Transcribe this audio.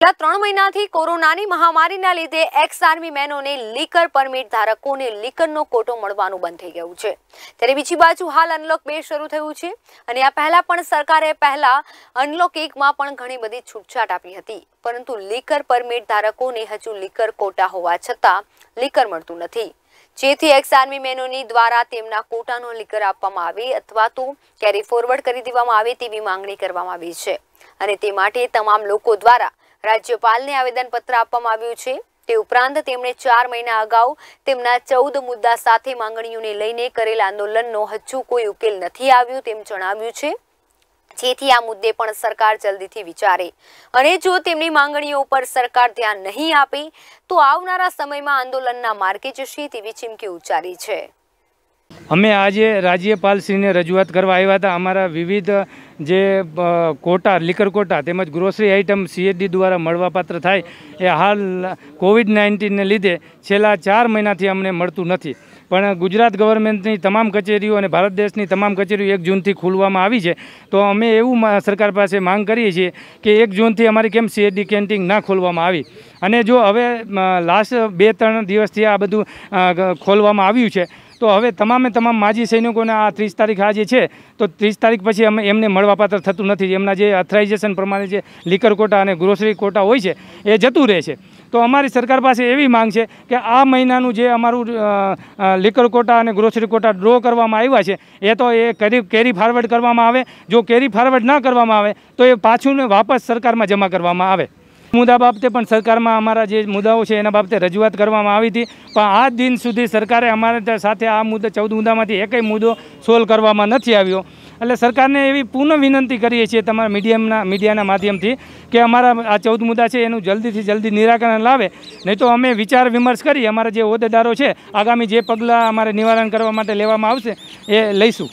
છેલ્લા ત્રણ મહિનાથી કોરોનાની મહામારીના લીધે એક્સ આર્મી મેનોને લીકર પરમિટ ધારકોને લીકરનો કોટો મળવાનું બંધ થઈ ગયું છે. ત્યારે બીજી બાજુ હાલ અનલોક બે શરૂ થયું છે અને આ પહેલા પણ સરકારે પહેલા અનલોક એકમાં પણ ઘણી બધી છૂટછાટ આપી હતી. પરંતુ લીકર પરમિટ ધારકોને હજુ લીકર કોટા હોવા છતાં લીકર મળતું નથી. જેથી એક્સ આર્મી મેનોની દ્વારા તેમના કોટાનો લીકર આપવામાં આવે અથવા તો કેરી ફોરવર્ડ કરી દેવામાં આવે તેવી માંગણી કરવામાં આવી છે. અને તે માટે તમામ લોકો દ્વારા રાજ્યપાલને આવેદનપત્ર આપવામાં આવ્યું છે. તે ઉપરાંત તેમણે ચાર મહિના અગાઉ તેમના ચૌદ મુદ્દા સાથે માંગણીઓને લઈને કરેલ આંદોલનનો હજુ કોઈ ઉકેલ નથી આવ્યો તેમ જણાવ્યું છે. જેથી આ મુદ્દે પણ સરકાર જલ્દીથી વિચારે. અને જો તેમની માંગણીઓ પર સરકાર ધ્યાન નહીં આપે, તો આવનારા સમયમાં આંદોલનના માર્ગે જશે તેવી ચીમકી ઉચ્ચારી છે. અમે આજે રાજ્યપાલશ્રીને રજૂઆત કરવા આવ્યા હતા. અમારા વિવિધ જે કોટા, લીકર કોટા તેમજ ગ્રોસરી આઇટમ સીએચડી દ્વારા મળવાપાત્ર થાય એ હાલ કોવિડ નાઇન્ટીનને લીધે છેલ્લા ચાર મહિનાથી અમને મળતું નથી. પણ ગુજરાત ગવર્મેન્ટની તમામ કચેરીઓ અને ભારત દેશની તમામ કચેરીઓ એક જૂનથી ખોલવામાં આવી છે. તો અમે એવું સરકાર પાસે માંગ કરીએ છીએ કે એક જૂનથી અમારી કેમ સીએડી કેન્ટીન ના ખોલવામાં આવી? અને જો હવે લાસ્ટ બે, ત્રણ દિવસથી આ બધું ખોલવામાં આવ્યું છે તો હવે તમામે તમામ માજી સૈનિકોને આ ત્રીસ તારીખ આજે છે, તો ત્રીસ તારીખ પછી અમે એમને મળવાપાત્ર થતું નથી. એમના જે અથરાઇઝેશન પ્રમાણે જે લીકર કોટા અને ગ્રોસરી કોટા હોય છે, એ જતું રહે છે. તો અમારી સરકાર પાસે એવી માંગ છે કે આ મહિનાનું જે અમારું લીકર કોટા અને ગ્રોસરી કોટા ડ્રો કરવામાં આવ્યા છે, એ તો એ કેરી કેરી ફારવર્ડ કરવામાં આવે. જો કેરી ફારવર્ડ ન કરવામાં આવે, તો એ પાછું વાપસ સરકારમાં જમા કરવામાં આવે. મુદ્દા બાબતે પણ સરકારમાં અમારા જે મુદ્દાઓ છે એના બાબતે રજૂઆત કરવામાં આવી હતી. પણ આ દિન સુધી સરકારે અમારા સાથે આ મુદ્દા ચૌદ મુદ્દામાંથી એકય મુદ્દો સોલ્વ કરવામાં નથી આવ્યો. એટલે સરકારને એવી પુનઃ વિનંતી કરીએ છીએ તમારા મીડિયમના મીડિયાના માધ્યમથી કે અમારા આ ચૌદ મુદ્દા છે એનું જલ્દીથી જલ્દી નિરાકરણ લાવે. નહીં તો અમે વિચાર વિમર્શ કરી અમારા જે હોદ્દેદારો છે, આગામી જે પગલાં અમારે નિવારણ કરવા માટે લેવામાં આવશે એ લઈશું.